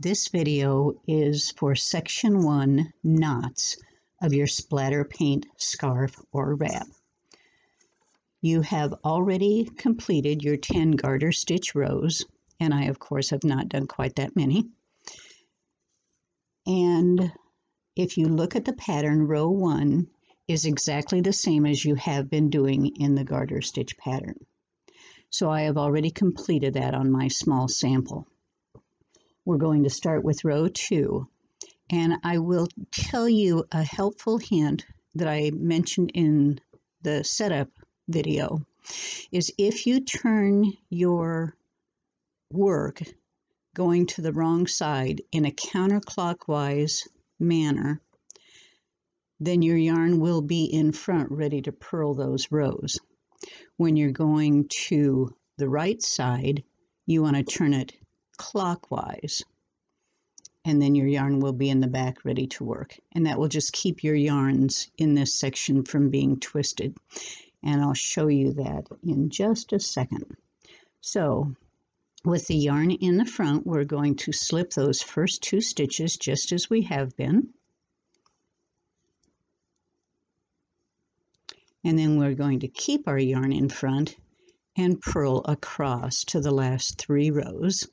This video is for section one knots of your splatter paint scarf or wrap. You have already completed your 10 garter stitch rows, and I of course have not done quite that many. And if you look at the pattern, row one is exactly the same as you have been doing in the garter stitch pattern. So I have already completed that on my small sample. We're going to start with row two. And I will tell you a helpful hint that I mentioned in the setup video is if you turn your work going to the wrong side in a counterclockwise manner, then your yarn will be in front ready to purl those rows. When you're going to the right side, you want to turn it clockwise and then your yarn will be in the back ready to work. And that will just keep your yarns in this section from being twisted. And I'll show you that in just a second. So with the yarn in the front we're going to slip those first two stitches just as we have been. And then we're going to keep our yarn in front and purl across to the last three rows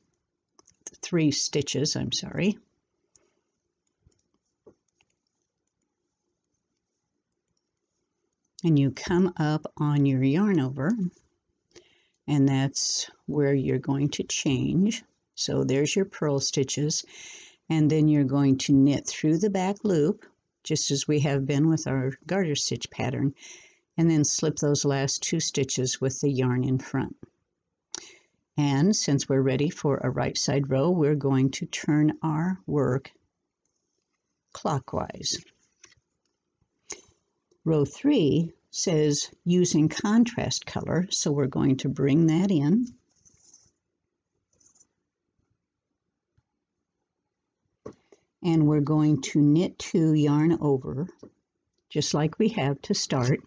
three stitches, I'm sorry. And you come up on your yarn over, and that's where you're going to change. So there's your purl stitches, and then you're going to knit through the back loop, just as we have been with our garter stitch pattern, and then slip those last two stitches with the yarn in front. And since we're ready for a right side row, we're going to turn our work clockwise. Row three says using contrast color, so we're going to bring that in. And we're going to knit two yarn over, just like we have to start.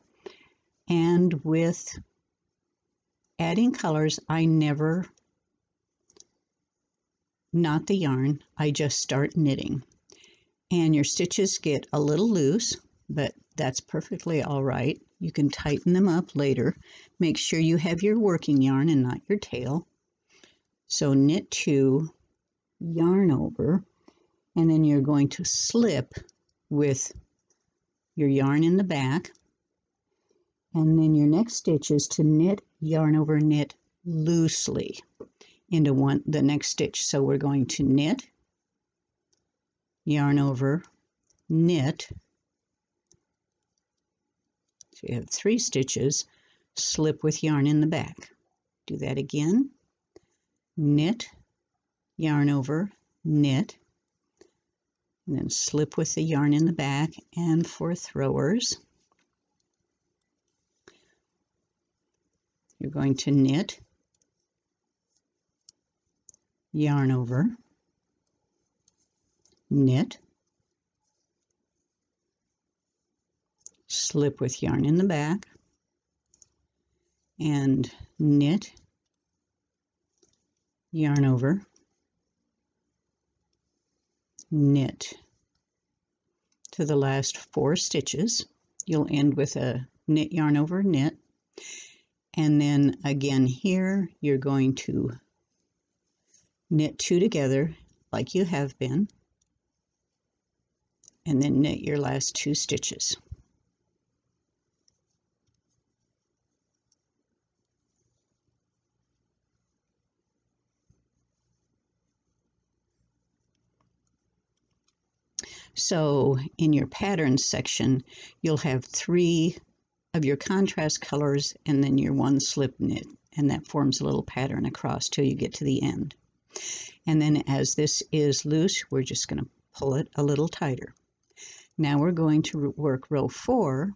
And with adding colors, I never knot the yarn. I just start knitting. And your stitches get a little loose, but that's perfectly all right. You can tighten them up later. Make sure you have your working yarn and not your tail. So knit two, yarn over, and then you're going to slip with your yarn in the back and then your next stitch is to knit, yarn over, knit loosely into one the next stitch. So we're going to knit, yarn over, knit. So you have three stitches, slip with yarn in the back. Do that again. Knit, yarn over, knit, and then slip with the yarn in the back. And for throwers, You're going to knit, yarn over, knit, slip with yarn in the back, and knit, yarn over, knit. To the last four stitches. You'll end with a knit yarn over knit and then again here, you're going to knit two together like you have been, and then knit your last two stitches. So in your pattern section, you'll have three of your contrast colors and then your one slip knit and that forms a little pattern across till you get to the end. And then as this is loose, we're just going to pull it a little tighter. Now we're going to work row four.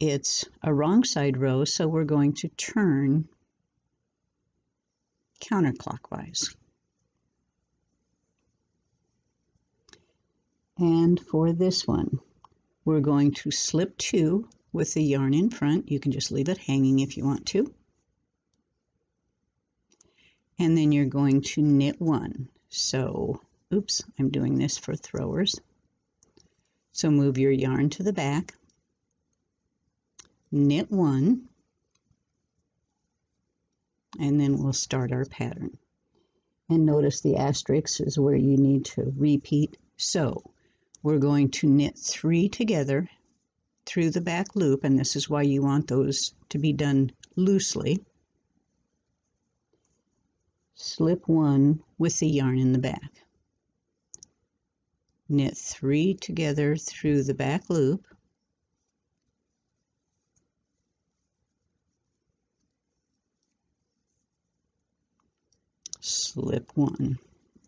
It's a wrong side row, so we're going to turn counterclockwise. And for this one, we're going to slip two with the yarn in front. You can just leave it hanging if you want to. And then you're going to knit one. So, oops, I'm doing this for throwers. So move your yarn to the back, knit one, and then we'll start our pattern. And notice the asterisk is where you need to repeat. So we're going to knit three together through the back loop, and this is why you want those to be done loosely. Slip one with the yarn in the back. Knit three together through the back loop. slip one.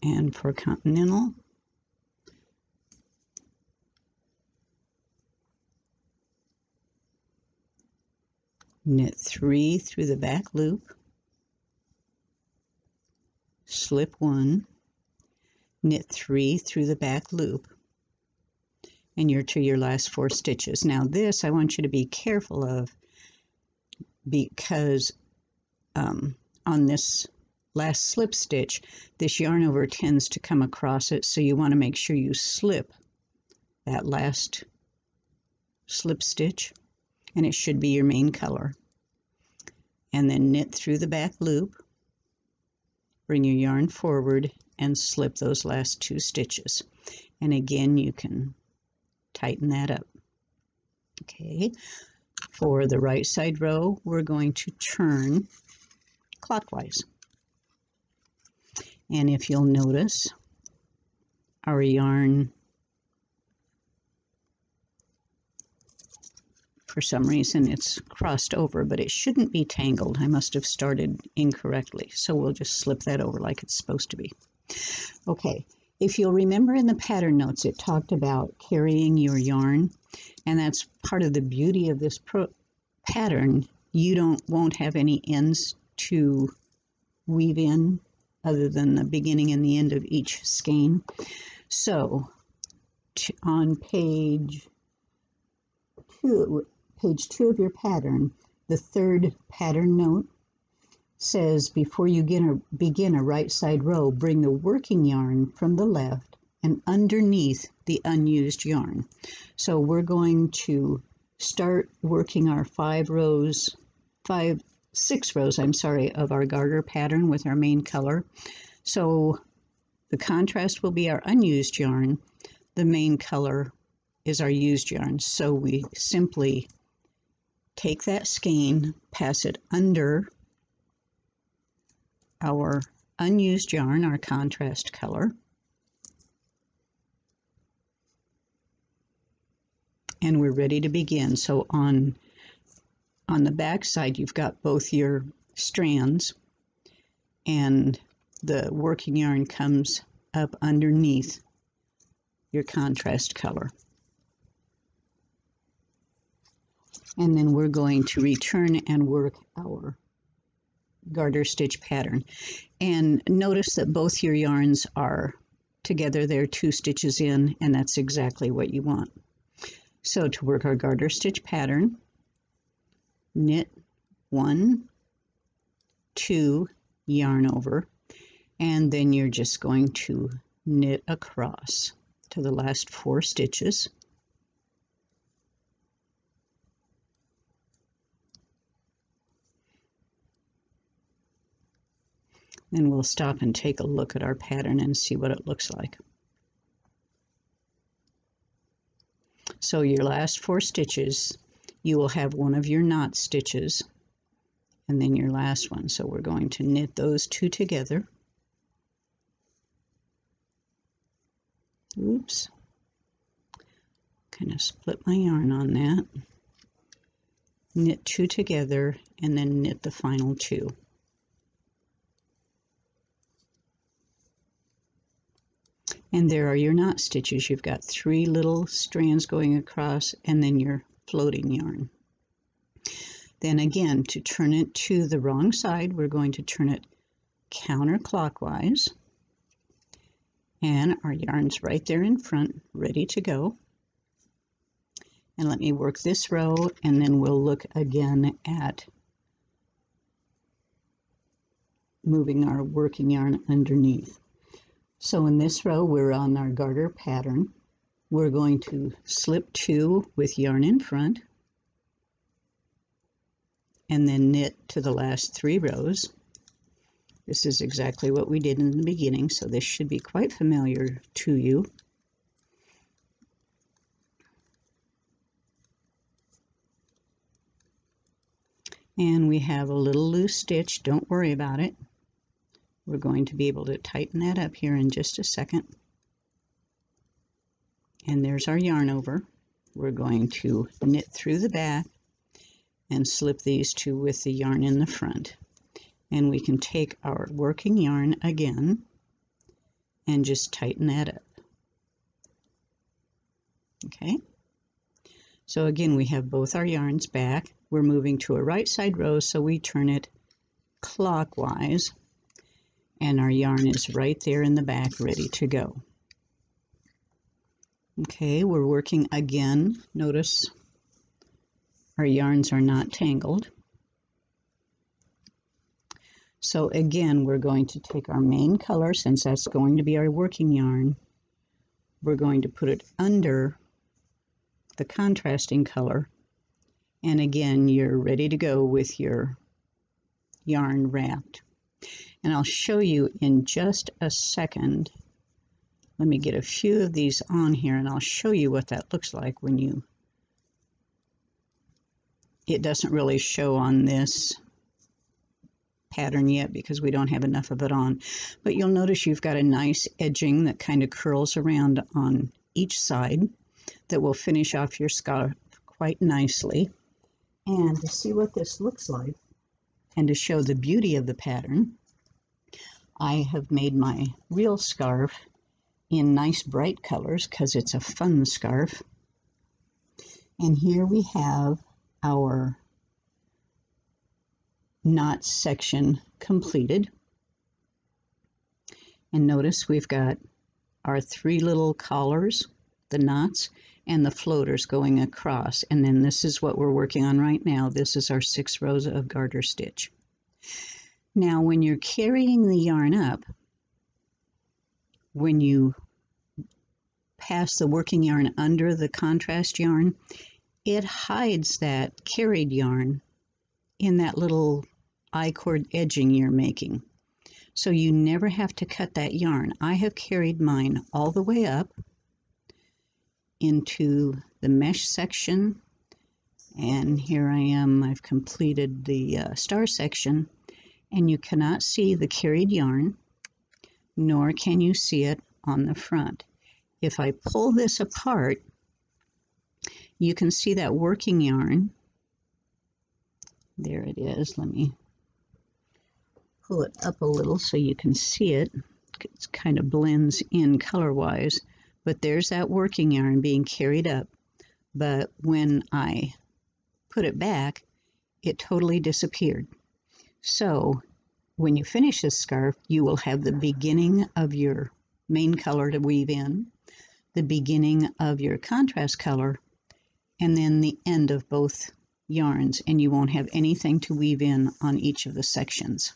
And for continental, knit three through the back loop, slip one, knit three through the back loop, and you're to your last four stitches. Now this I want you to be careful of because um, on this last slip stitch, this yarn over tends to come across it, so you want to make sure you slip that last slip stitch, and it should be your main color. And then knit through the back loop, bring your yarn forward, and slip those last two stitches. And again, you can tighten that up. Okay, for the right side row, we're going to turn clockwise. And if you'll notice, our yarn, for some reason it's crossed over, but it shouldn't be tangled. I must have started incorrectly. So we'll just slip that over like it's supposed to be. Okay, if you'll remember in the pattern notes, it talked about carrying your yarn, and that's part of the beauty of this pattern. You don't won't have any ends to weave in other than the beginning and the end of each skein. So on page two, page two of your pattern, the third pattern note says before you begin a, begin a right side row, bring the working yarn from the left and underneath the unused yarn. So we're going to start working our five rows, five six rows, I'm sorry, of our garter pattern with our main color. So the contrast will be our unused yarn. The main color is our used yarn. So we simply take that skein, pass it under our unused yarn, our contrast color, and we're ready to begin. So on on the back side, you've got both your strands and the working yarn comes up underneath your contrast color. And then we're going to return and work our garter stitch pattern. And notice that both your yarns are together. They're two stitches in, and that's exactly what you want. So to work our garter stitch pattern, knit one, two, yarn over, and then you're just going to knit across to the last four stitches. Then we'll stop and take a look at our pattern and see what it looks like. So your last four stitches you will have one of your knot stitches and then your last one. So we're going to knit those two together. Oops. Kind of split my yarn on that. Knit two together and then knit the final two. And there are your knot stitches. You've got three little strands going across and then your floating yarn. Then again, to turn it to the wrong side, we're going to turn it counterclockwise. And our yarn's right there in front, ready to go. And let me work this row, and then we'll look again at moving our working yarn underneath. So in this row, we're on our garter pattern. We're going to slip two with yarn in front and then knit to the last three rows. This is exactly what we did in the beginning, so this should be quite familiar to you. And we have a little loose stitch, don't worry about it. We're going to be able to tighten that up here in just a second. And there's our yarn over. We're going to knit through the back and slip these two with the yarn in the front. And we can take our working yarn again and just tighten that up. Okay. So again, we have both our yarns back. We're moving to a right side row, so we turn it clockwise and our yarn is right there in the back ready to go. Okay, we're working again. Notice our yarns are not tangled. So again, we're going to take our main color, since that's going to be our working yarn, we're going to put it under the contrasting color. And again, you're ready to go with your yarn wrapped. And I'll show you in just a second. Let me get a few of these on here and I'll show you what that looks like when you, it doesn't really show on this pattern yet because we don't have enough of it on. But you'll notice you've got a nice edging that kind of curls around on each side that will finish off your scarf quite nicely. And to see what this looks like and to show the beauty of the pattern, I have made my real scarf in nice bright colors because it's a fun scarf. And here we have our knot section completed. And notice we've got our three little collars, the knots, and the floaters going across. And then this is what we're working on right now. This is our six rows of garter stitch. Now, when you're carrying the yarn up, when you pass the working yarn under the contrast yarn, it hides that carried yarn in that little I-cord edging you're making. So you never have to cut that yarn. I have carried mine all the way up into the mesh section and here I am, I've completed the uh, star section and you cannot see the carried yarn, nor can you see it on the front. If I pull this apart, you can see that working yarn. There it is. Let me pull it up a little so you can see it. It kind of blends in color-wise, but there's that working yarn being carried up. But when I put it back, it totally disappeared. So when you finish this scarf, you will have the beginning of your main color to weave in, the beginning of your contrast color, and then the end of both yarns, and you won't have anything to weave in on each of the sections.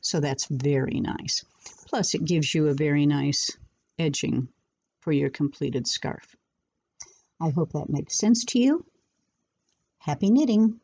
So that's very nice. Plus, it gives you a very nice edging for your completed scarf. I hope that makes sense to you. Happy knitting!